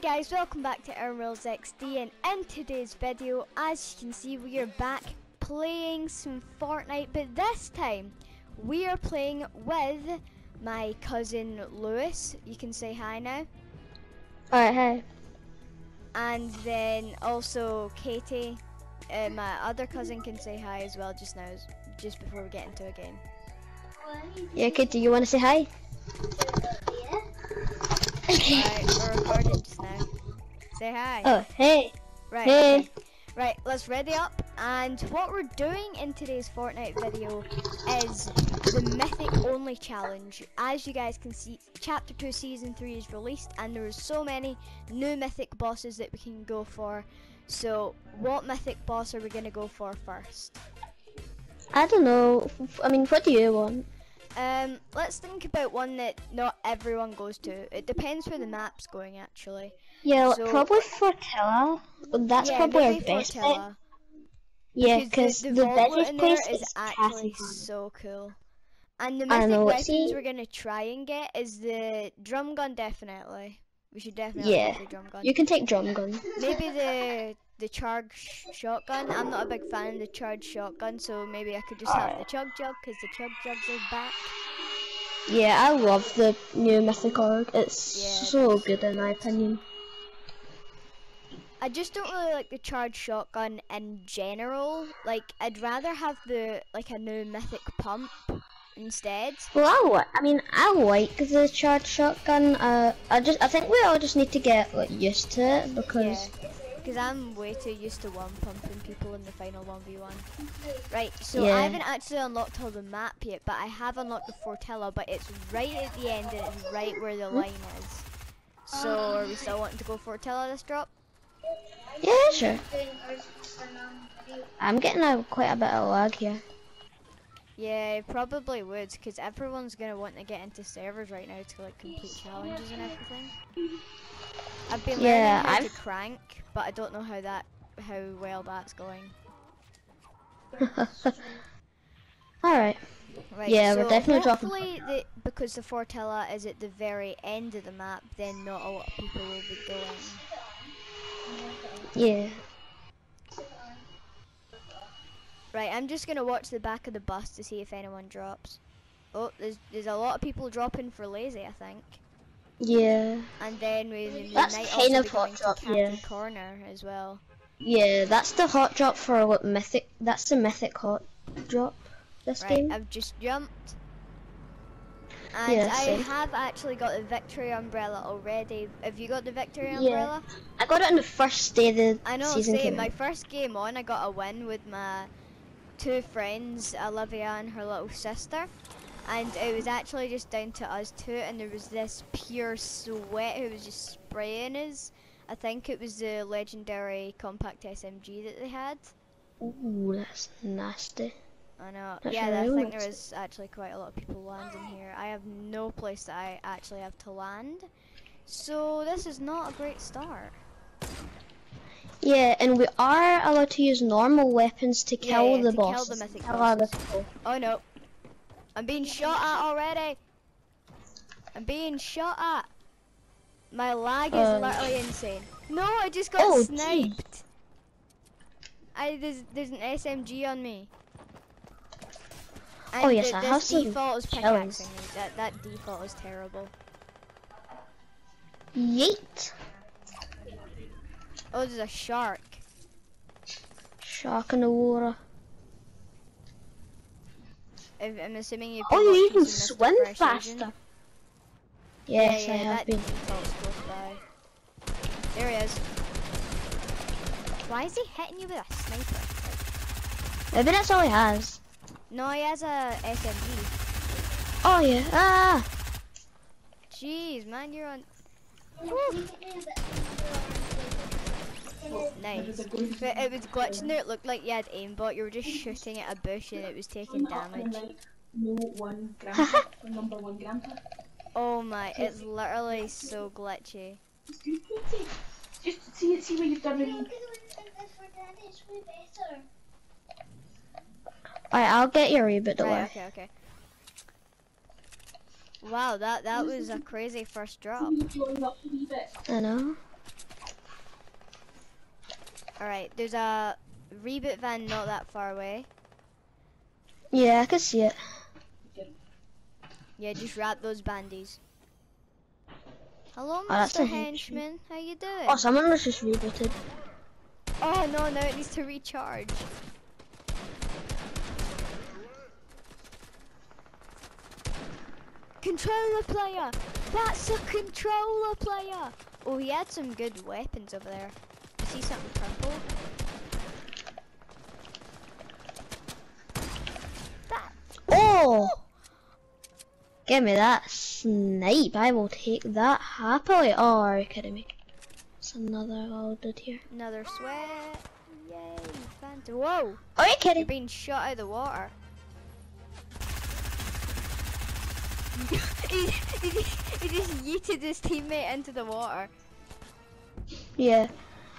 guys, welcome back to Erin Rules XD and in today's video, as you can see, we are back playing some Fortnite, but this time, we are playing with my cousin Lewis. You can say hi now. Alright, hey. And then also Katie, uh, my other cousin can say hi as well just now, just before we get into a game. Yeah, Kitty, you want to say hi? Right, we're recording just now. Say hi. Oh, hey. Right. Hey. okay. Right, let's ready up. And what we're doing in today's Fortnite video is the Mythic Only Challenge. As you guys can see, Chapter 2 Season 3 is released and there are so many new Mythic bosses that we can go for. So, what Mythic boss are we going to go for first? I don't know. I mean, what do you want? Um, let's think about one that not everyone goes to. It depends where the map's going actually. Yeah, So- probably Fortilla. That's yeah, probably our best bet. Yeah, because the, busiest in place is is actually so cool. And the mythic know, weapons see- we're gonna try and get is the drum gun definitely. We should definitely Yeah. get the drum gun. You can take drum gun. Maybe the the charge shotgun. I'm not a big fan of the charge shotgun, so maybe I could just have the chug jug because the chug jugs are back. Yeah, I love the new Mythic Org. It's Yeah, so good in my opinion. I just don't really like the charge shotgun in general. Like I'd rather have the like a new mythic pump instead. Well, I, I mean, I like the charge shotgun. Uh, I just, I think we all just need to get like used to it because Because I'm way too used to one pumping people in the final 1v1. Right, so Yeah. I haven't actually unlocked all the map yet, but I have unlocked the Fortilla, but it's right at the end and it's right where the hmm? line is. So are we still wanting to go Fortilla this drop? yeah, sure. I'm getting a, quite a bit of lag here. Yeah, it probably would, because everyone's going to want to get into servers right now to like complete challenges and everything. I've been Yeah, learning how I've- to crank, but I don't know how that, how well that's going. Alright. Right, Yeah, we're so definitely dropping the, because the Fortilla is at the very end of the map, then not a lot of people will be going. Yeah. Right, I'm just gonna watch the back of the bus to see if anyone drops. Oh, there's there's a lot of people dropping for lazy, I think. Yeah. And then we, we That's might kind also of hot drop, yeah. Corner as well. Yeah, that's the hot drop for what mythic. That's the mythic hot drop. This Right, game. I've just jumped. And Yeah, I same. have actually got the victory umbrella already. Have you got the victory umbrella? Yeah. I got it on the first day of the I know, season same. My out. first game on, I got a win with my two friends, Olivia and her little sister. And it was actually just down to us two, and there was this pure sweat who was just spraying us. I think it was the legendary compact SMG that they had. Ooh, that's nasty. I know. That's yeah, I think there was actually quite a lot of people landing here. I have no place that I actually have to land. So this is not a great start. Yeah, and we are allowed to use normal weapons to kill yeah, the to kill the mythic bosses. Oh no. I'm being shot at already. I'm being shot at. My lag is Uh, literally insane. No, I just got Oh, gee. sniped. I there's there's an SMG on me. And Oh, yes, the- I have some default is pickaxing me. That that default is terrible. Yeet! Oh, there's a shark. Shark in the water. If- I'm assuming you've Oh, you watching even swim faster. Asian. Yes, yeah, I have been. default's close by. There he is. Why is he hitting you with a sniper? Maybe that's all he has. No, he has a SMG. Oh yeah. Ah! Jeez, man, you're on. Nice. But it was glitching there. It looked like you had aimbot. You were just shooting at a bush and it was taking damage. No one grandpa, number one grandpa. Oh my, it's literally so glitchy. It's good, Katie. Just see, see what you've done. In, Alright, I'll get your reboot, don't Right, okay, okay. Wow, that that was a crazy first drop. you join up a wee bit. I know. Alright, there's a reboot van not that far away. Yeah, I can see it. Yeah, just wrap those bandies. Hello, oh, that's Mr. henchman. How you doing? Oh, someone was just rebooted. Oh no, now it needs to recharge. Controller player! That's a controller player! Oh, he had some good weapons over there. See something purple. That. Oh! Give me that snipe. I will take that happily. Oh, are you kidding me? It's another loaded here. Another sweat. Yay, fancy. Whoa! Are you kidding? You're being shot out of the water. he, he, he just yeeted his teammate into the water. Yeah.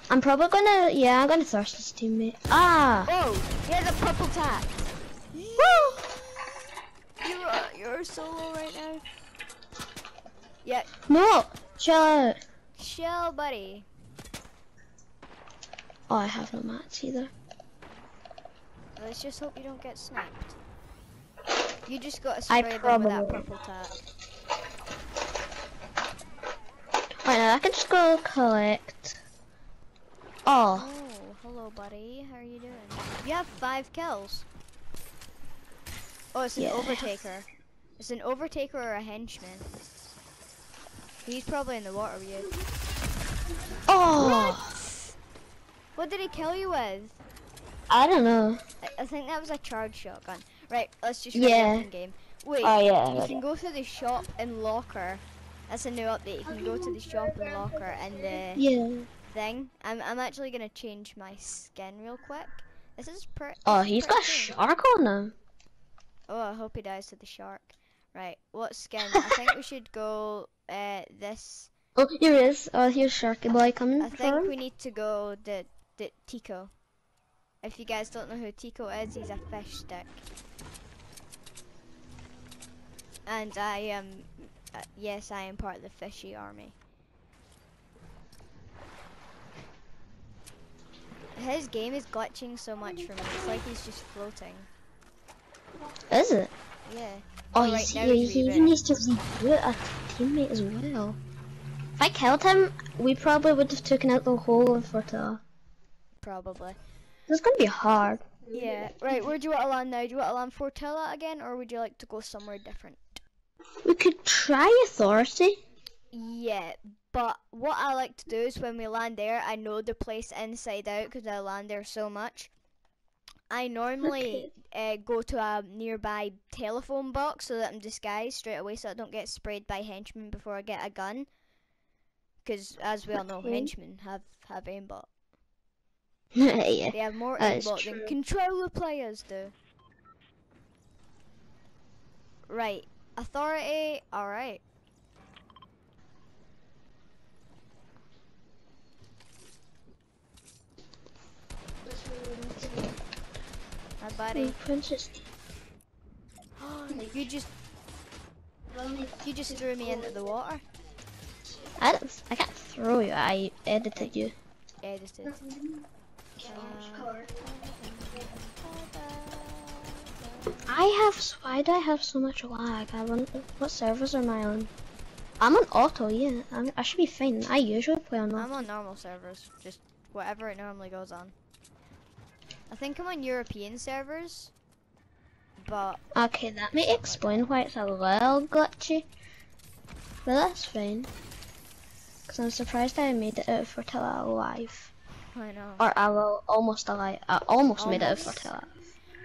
I'm probably gonna, yeah, I'm gonna thirst this teammate. Ah! Oh, he has a purple tack. You're uh, you're solo right now. Yeah, No! Chill out. chill, buddy. Oh, I have no mats either. Let's just hope you don't get sniped. You just got I spray them with that purple tack. Right now, I can just go collect. Oh, Oh, hello, buddy. How are you doing? You have five kills. Oh, it's an Yeah. overtaker. It's an overtaker or a henchman. He's probably in the water with you. oh! What did he kill you with? I don't know. I, I think that was a charge shotgun. Right, let's just Yeah. game. Wait, Oh yeah. you can go to the shop and locker. That's a new update. You can go to the shop and locker and the Yeah. Thing. I'm I'm actually gonna change my skin real quick. This is pretty. Oh, he's got a shark on him. Oh, I hope he dies to the shark. Right, what skin? I think we should go uh, this. Oh, here he is. Oh, here's Sharky Boy coming I think him. we need to go the the Tico. If you guys don't know who Tico is, he's a fish stick. And I am, uh, yes, I am part of the fishy army. His game is glitching so much for me. It's like he's just floating. Is it? Yeah. Oh, Oh, right, he, he's he even needs to reboot a teammate as well. If I killed him, we probably would have taken out the whole of Fortilla. Probably. It's gonna be hard. Yeah. Right. Where do you want to land now? Do you want to land Fortilla again, or would you like to go somewhere different? We could try Authority. Yeah, but what I like to do is when we land there, I know the place inside out because I land there so much. I normally uh, go to a nearby telephone box so that I'm disguised straight away so I don't get sprayed by henchmen before I get a gun. Because as we all know, henchmen have, have aimbot. yeah. They have more aimbot than controller players do. Right, authority, alright. My buddy. Princess. you just you just threw me into the water. I, don't, I can't throw you. I edited you. Edited. Uh, I have. Why do I have so much lag? I. What servers am I on? I'm on auto. Yeah, I'm, I should be fine. I usually play on I'm on normal servers, just whatever it normally goes on. I think I'm on European servers, but Okay, that may explain why it's a little glitchy. But that's fine. Because I'm surprised I made it out of Fortilla alive. I know. Or I will almost alive. I almost, made it out of Almost. Fortilla.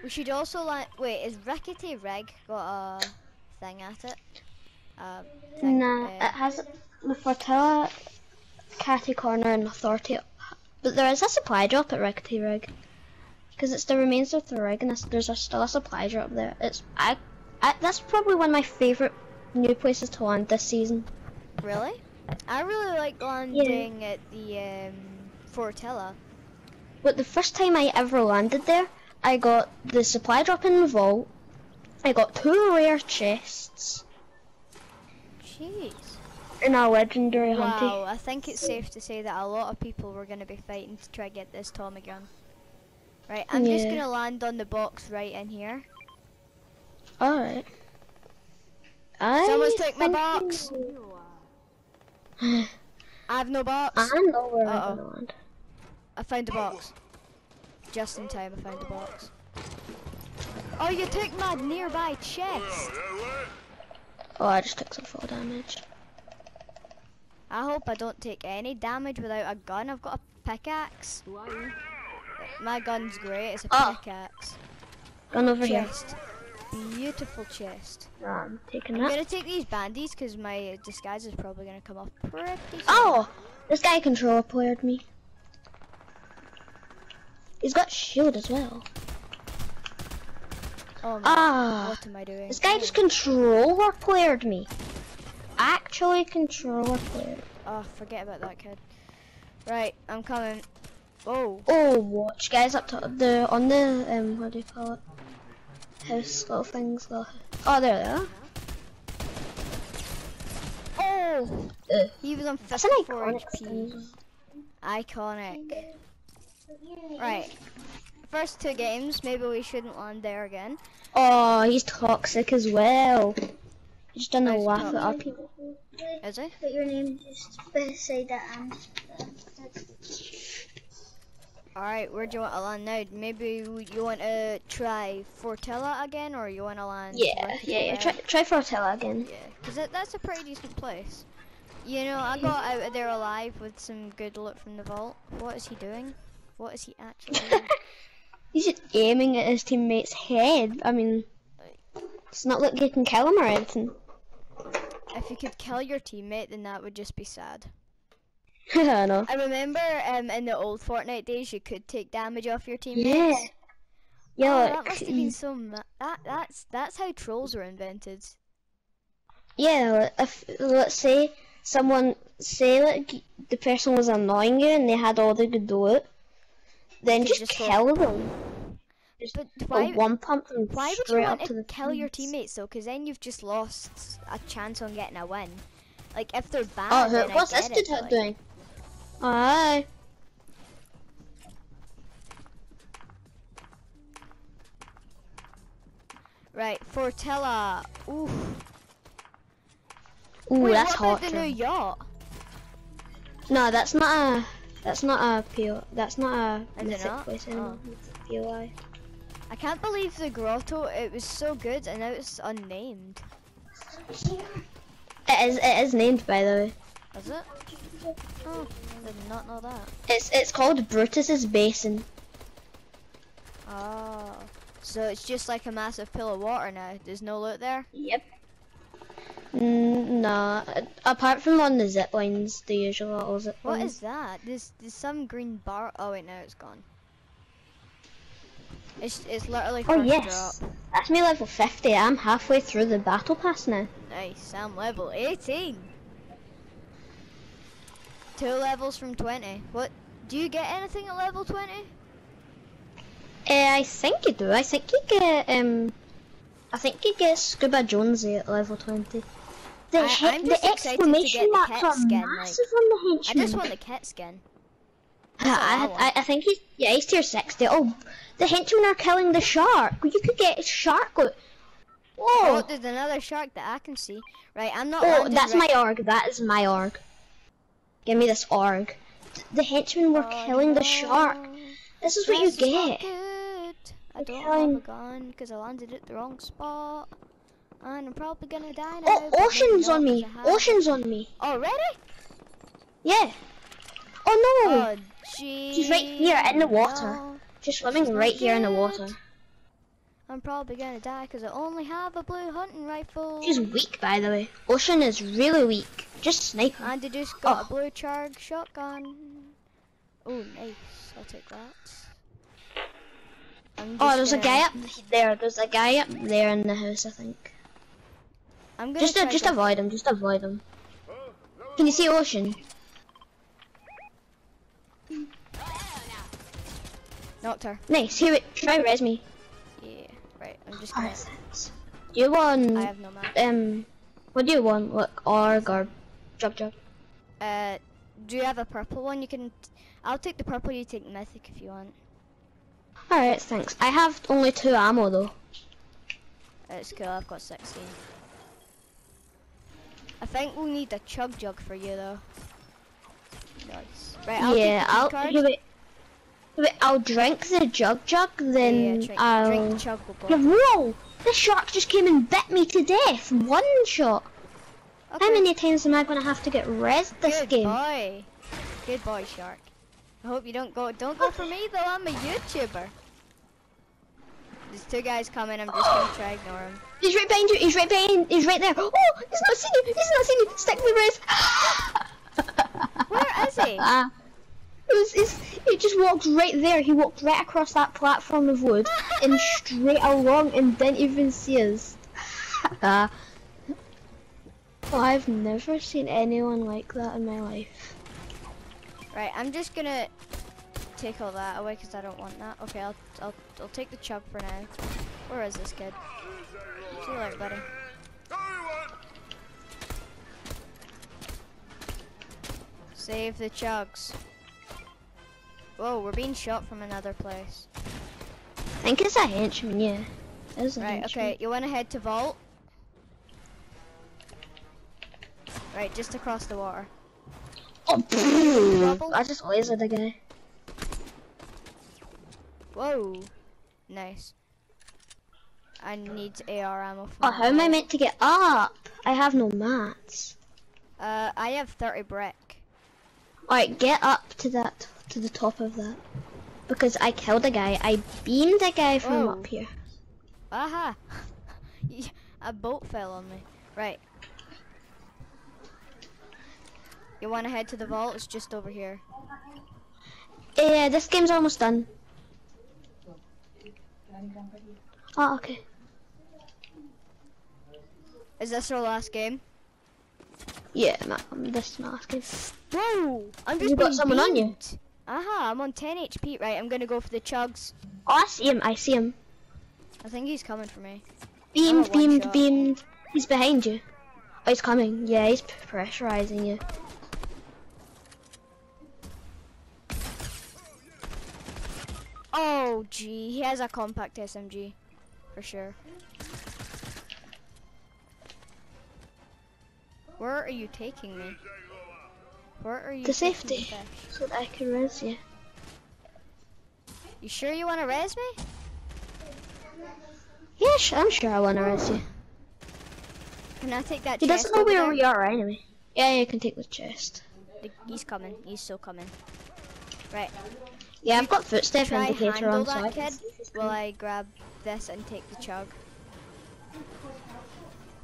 We should also like wait. Is Rickety Rig got a thing at it? Uh, thing, Nah, uh, it has the Fortilla, Catty Corner, and Authority. But there is a supply drop at Rickety Rig. Because it's the remains of the rig, and there's a, still a supply drop there. It's I, I, that's probably one of my favorite new places to land this season. really? I really like landing at the um, Fortilla. But the first time I ever landed there, I got the supply drop in the vault. I got two rare chests. Jeez. in our legendary hunty. Wow, I think it's safe to say that a lot of people were going to be fighting to try to get this Tommy gun. Right, I'm just going to land on the box right in here. Alright. I Someone's took my box. I have no box. I know where Uh-oh. I'm gonna land. I found a box. Just in time, I found a box. Oh, you took my nearby chest. Oh, I just took some fall damage. I hope I don't take any damage without a gun. I've got a pickaxe. My gun's great. It's a Oh. pickaxe. Gun over here. Chest. Beautiful chest. No, I'm taking I'm that. gonna take these bandies because my disguise is probably gonna come off pretty soon. Oh! This guy controller played me. He's got shield as well. Oh man, Ah! what am I doing? This guy just controller played me. Actually controller played. Oh, forget about that kid. Right, I'm coming. Oh, Oh, watch guys up top the on the um what do you call it? House little things. Little, oh, there they are. oh! Ugh. He was on That's an 54 iconic HP. thing. Iconic. Right. First two games, maybe we shouldn't land there again. Oh, he's toxic as well. He's done a Nice laugh at our people. Is he? Put your name just beside it and. Alright, where do you want to land now? Maybe you want to try Fortilla again, or you want to land? Yeah, yeah, yeah. Try, try Fortilla again. Yeah, because that, that's a pretty decent place. You know, I got out of there alive with some good loot from the vault. What is he doing? What is he actually doing? He's just aiming at his teammate's head. I mean, it's not like you can kill him or anything. if you could kill your teammate, then that would just be sad. I know. I remember um, in the old Fortnite days, you could take damage off your Yeah. teammates. Yeah, oh, that must have been so. That that's that's how trolls were invented. yeah. If let's say someone say like the person was annoying you and they had all the good loot, then just, just go- kill them. Just But why? one pump them Why would you want to kill your teammates though? Because then you've just lost a chance on getting a win. Like if they're bad, Oh, who, I what's this get it, dude but, like, Aye. Right, Fortilla. Ooh. Ooh, Wait, that's hot. the new yacht? No, that's not a. That's not a PO. That's not a Is mythic place anymore. Oh. POI. I can't believe the grotto. It was so good, and now it's unnamed. It is. It is named by the way. Is it? Oh, did not know that. It's it's called Brutus's Basin. Oh, so it's just like a massive pool of water now. There's no loot there. Yep. Mm, nah. Apart from on the zip lines, the usual little zip What lines. is that? There's there's some green bar. Oh wait, now it's gone. It's it's literally Oh yes. drop. That's me level 50. I'm halfway through the battle pass now. Nice. I'm level 18. Two levels from 20. What? Do you get anything at level 20? Uh, I think you do. I think you get um. I think you get Scuba Jonesy at level 20. The, I- he- the exclamation get the are skin, like- on the I just want the kit skin. I I. I, I think he's yeah he's tier 60. Oh, the henchmen are killing the shark. You could get a shark loot. Oh, Whoa! there's another shark that I can see. Right, I'm not. Oh, that's right- my org. That is my org. Give me this org. The henchmen were Oh, killing the shark. This is what This you get. I don't have a gun because I landed at the wrong spot. And I'm probably gonna die now. Oh, ocean's on me! Ocean's on me. Already? Yeah. Oh no! Oh, gee. He's right here in the water. no. Just swimming not right here in the water. I'm probably gonna die because I only have a blue hunting rifle. She's weak, by the way. Ocean is really weak. Just snipe her. And I just got Oh. a blue charge shotgun. Oh, nice. I'll take that. Oh, there's a gonna- guy up there. There's a guy up there in the house, I think. I'm gonna Just, uh, try just avoid him. Just avoid him. Can you see Ocean? Knocked her. Nice. Here, try res me. Yeah. Right. I'm just gonna. Do you want I have no map. um? What do you want? Like org or Jug jug. Uh, do you have a purple one? You can. I'll take the purple. You take the mythic if you want. Alright, thanks. I have only two ammo though. It's cool. I've got 16. I think we'll need a chug jug for you though. Nice. Right. I'll yeah, I'll key card. wait, wait, I'll drink the jug jug, then yeah, drink, I'll. drink the chug will Yeah, whoa! This shark just came and bit me to death. One shot. How many times am I gonna have to get res this Good game? boy. Good boy, shark. I hope you don't go. Don't go for me though. I'm a YouTuber. There's two guys coming. I'm just gonna try ignore him. He's right behind you. He's right behind. He's right there. Oh, he's not seen you. He's not seen you. Stick me res. Where is he? It was, it's, he just walked right there. He walked right across that platform of wood and straight along and didn't even see us. Oh, I've never seen anyone like that in my life. Right. I'm just gonna take all that away because I don't want that. Okay. I'll I'll I'll take the chug for now. Where is this kid? See you later, buddy. Save the chugs. Whoa, we're being shot from another place. I think it's a henchman, yeah. It is Right, henchman. okay, you want to head to Vault? Right, just across the water. Oh, I just lasered the guy. Whoa. Nice. I need AR ammo for Oh, how am I meant to get up? I have no mats. Uh, I have 30 brick. Alright, get up to that, to the top of that. Because I killed a guy. I beamed a guy from Whoa. up here. Aha! a boat fell on me. Right. You want to head to the vault? It's just over here. Yeah, this game's almost done. Oh, okay. Is this our last game? Yeah, um, this is my last game. Whoa! I'm just You got someone on you? Aha, I'm on 10 HP. Right, I'm gonna go for the chugs. Oh, I see him. I see him. I think he's coming for me. Beamed, oh, one beamed, shot. beamed. He's behind you. Oh, he's coming. Yeah, he's pressurizing you. Oh, gee, he has a compact SMG. For sure. Where are you taking me? Where are you To safety. So that I can res you. You sure you want to res me? Yeah, I'm sure I want to res you. Can I take that He chest doesn't know where there? we are anyway. Yeah, you can take the chest. The- He's coming. He's still coming. Right. Yeah, I've got footstep indicator on, so that I kid while. I grab this and take the chug.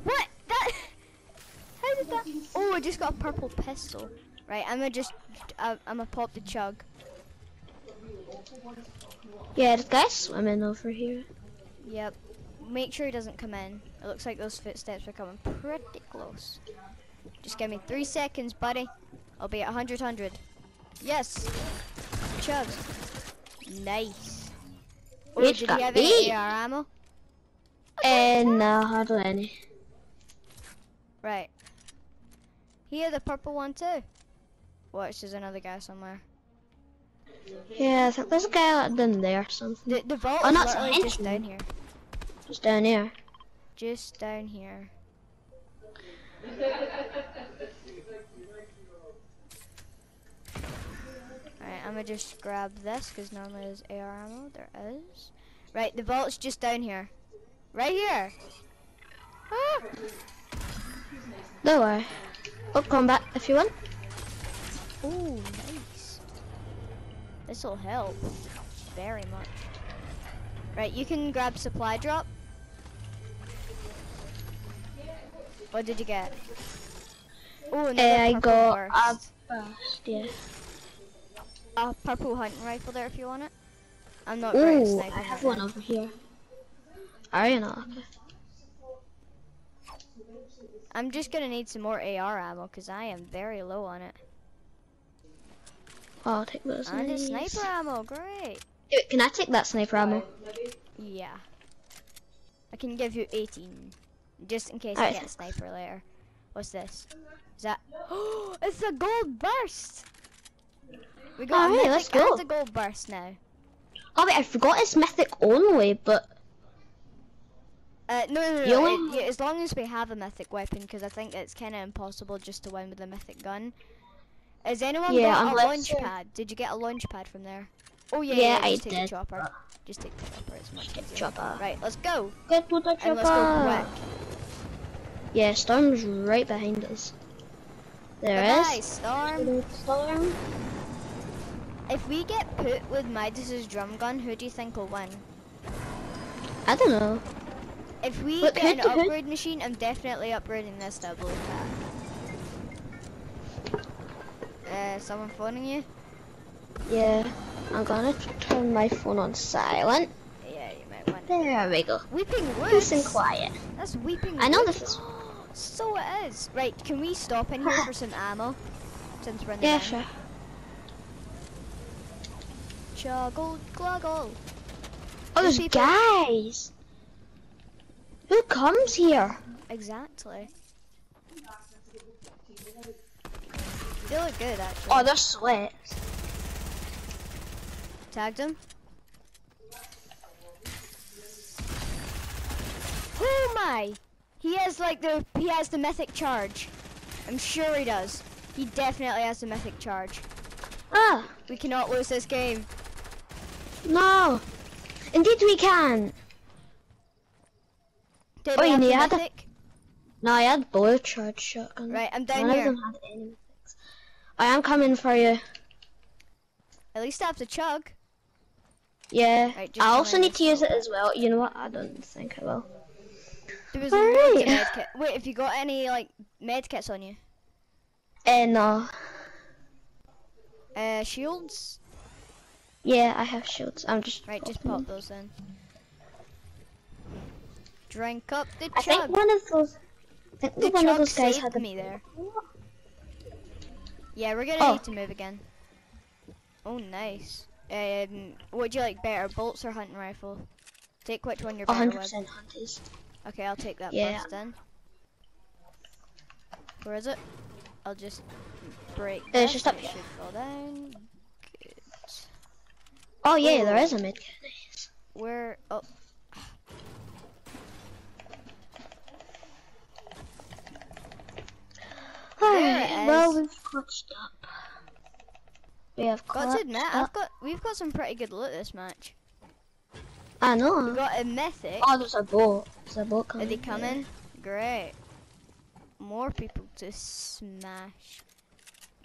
What? That? How did that? Oh, I just got a purple pistol. Right, I'm gonna just, uh, I'm gonna pop the chug. Yeah, this guy's swimming over here. Yep. Make sure he doesn't come in. It looks like those footsteps are coming pretty close. Just give me three seconds, buddy. I'll be at 100, 100. Yes. Chugs. Nice. Oh, did he have any. AR ammo? And uh, hardly any. Right. He had the purple one too. Watch, there's another guy somewhere. Yeah, I think there's a guy like down there or something. The, the vault Oh, is not a literally just down here. Just down here. Just down here. Alright, I'm gonna just grab this because normally there's AR ammo. There is. Right, the vault's just down here. Right here. Ah! Don't worry. I'll come back if you want. Ooh, nice. This'll help. Very much. Right, you can grab supply drop. What did you get? Oh, Uh, I got a burst. yeah. a purple hunting rifle there if you want it. I'm not Ooh, sniping. I have one over here. Are you not? I'm just gonna need some more AR ammo because I am very low on it. Oh, I'll take those. And nice. sniper ammo, great. Wait, Can I take that sniper ammo? Yeah. I can give you 18, just in case Alright. I get a sniper later. What's this? Is that? Oh, it's a gold burst. We got Alright, a let's mythic go. a gold burst now. Oh wait, I forgot it's mythic only, but Uh, no, no, no. No, only- it- yeah, as long as we have a mythic weapon, because I think it's kind of impossible just to win with a mythic gun. Has anyone Yeah, got a launch you- pad? Did you get a launch pad from there? Oh yeah, Yeah, yeah. I Just take the did. chopper. Just take the chopper. It's much easier. chopper. Right, let's go. Get to the And let's go chopper. quick. Yeah, Storm's right behind us. There Bye-bye, is. Storm. Storm. If we get put with Midas's drum gun, who do you think will win? I don't know. If we Look, get an who- who- upgrade machine, I'm definitely upgrading this double attack. Uh, someone phoning you? Yeah, I'm gonna turn my phone on silent. Yeah, you might win. There we go. Weeping Peace and Woods. quiet. That's Weeping I know Woods. this is. So it is. Right, can we stop in here for some ammo? Since we're in the Yeah, sure. Chuggle, gluggle. Oh, there's people- guys. Who comes here? Exactly. They look good, actually. Oh, they're sweat. Tagged him. Oh my! He has like the he has the mythic charge. I'm sure he does. He definitely has the mythic charge. Ah, We cannot lose this game. no. Indeed we can. Did Oh, he you have the need- had a- mythic? No, I had blue charge shotgun. Right, I'm down None of here. them had any. I am coming for you. At least I have the chug. Yeah. Right, I also need to use it as well. You know what? I don't think I will. There was of medkit. Wait, have you got any like medkits on you? Eh, no. Uh, shields? Yeah, I have shields. I'm just. Right, just pop them. those in. Drink up the chug. I think one of those. I think The one of those guys had a. me there. Yeah, we're gonna Oh. need to move again. Oh, nice. Um, would you like better, bolts or hunting rifle? Take which one you're better hundred with. percent hunters. Okay, I'll take that Yeah. first then. Where is it? I'll just break. It's this, just up it here. Should fall down. Good. Oh yeah, there Ooh. is a mid. Nice. Where? Oh, Alright, well we've clutched up. We have got to admit, up. I've got we've got some pretty good loot this match. I know. We got a mythic. Oh, there's a boat. There's a boat Are they coming? Great. More people to smash.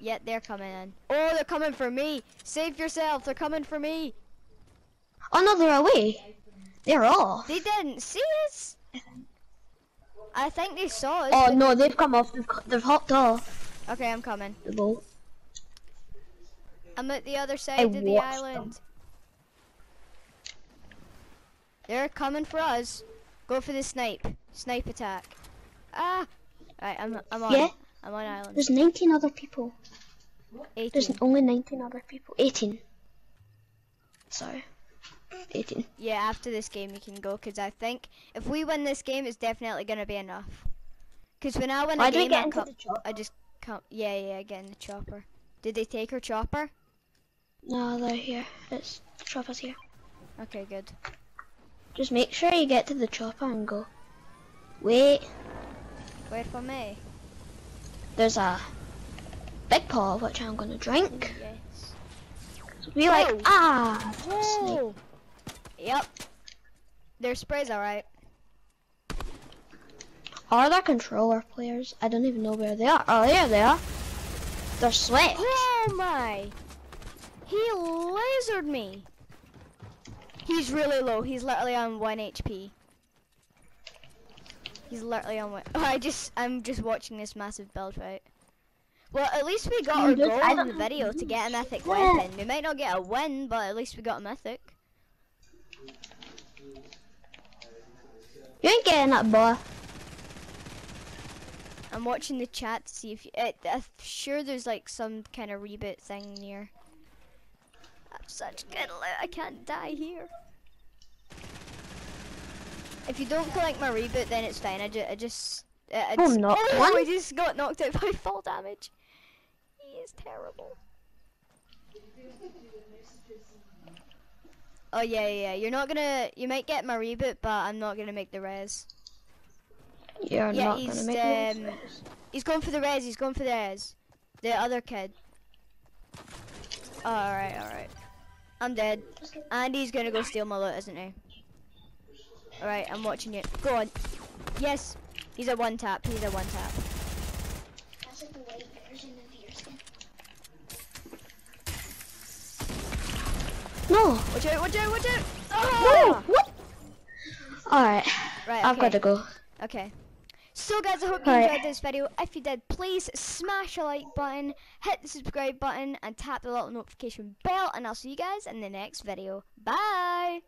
Yet they're coming in. Oh, they're coming for me. Save yourself. They're coming for me. Oh no, they're away. They're off. They didn't see us. I think they saw us. Oh no, they've come off. They've, they've hopped off Okay, I'm coming. the boat. I'm at the other side of the island. They're coming for us. Go for the snipe. Snipe attack. Ah! Right, I'm, I'm on. Yeah. I'm on island. There's 19 other people. 18. There's only 19 other people. 18. Sorry. 18. Yeah, after this game we can go because I think if we win this game, it's definitely gonna be enough. Because when I win Why a game, get I, into the? I just come. Yeah, yeah, get in the chopper. Did they take her chopper? No, they're here. It's the chopper's here. Okay, good. Just make sure you get to the chopper and go. Wait, Wait for me. there's a big paw which I'm gonna drink. Yes. So be like, Whoa. ah, snake. Whoa. Yep. Their spray's alright. Are there controller players? I don't even know where they are. Oh, there they are. They're sweat. Oh my! He lasered me. He's really low. He's literally on one HP. He's literally on one. Oh, I just, I'm just watching this massive build fight. Well, at least we got our goal I in the video to get a mythic it. weapon. We might not get a win, but at least we got a mythic. You ain't getting that boy. I'm watching the chat to see if you, it, I'm sure there's like some kind of reboot thing near. I'm such good loot. I can't die here. If you don't collect my reboot, then it's fine. I, ju- I just Uh, Oh, not oh, he just got knocked out by fall damage. He is terrible. Oh yeah, yeah, yeah. You're not gonna. You might get my reboot, but I'm not gonna make the res. You're yeah, not gonna he's make um, he's going for the res. He's going for the res. The other kid. Oh, all right, all right. I'm dead. And he's gonna go steal my loot, isn't he? All right, I'm watching you. Go on. Yes, he's a one tap. He's a one tap. No. Watch out! Watch out! Watch out! No. Oh! What? All right. Right, I've okay. got to go. Okay. So guys, I hope you enjoyed this video. If you did, please smash a like button, hit the subscribe button, and tap the little notification bell, and I'll see you guys in the next video. Bye!